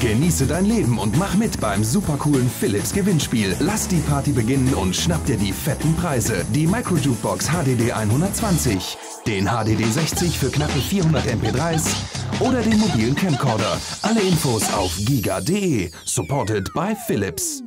Genieße dein Leben und mach mit beim supercoolen Philips Gewinnspiel. Lass die Party beginnen und schnapp dir die fetten Preise. Die Micro Jukebox HDD 120, den HDD 60 für knappe 400 MP3s oder den mobilen Camcorder. Alle Infos auf giga.de. Supported by Philips.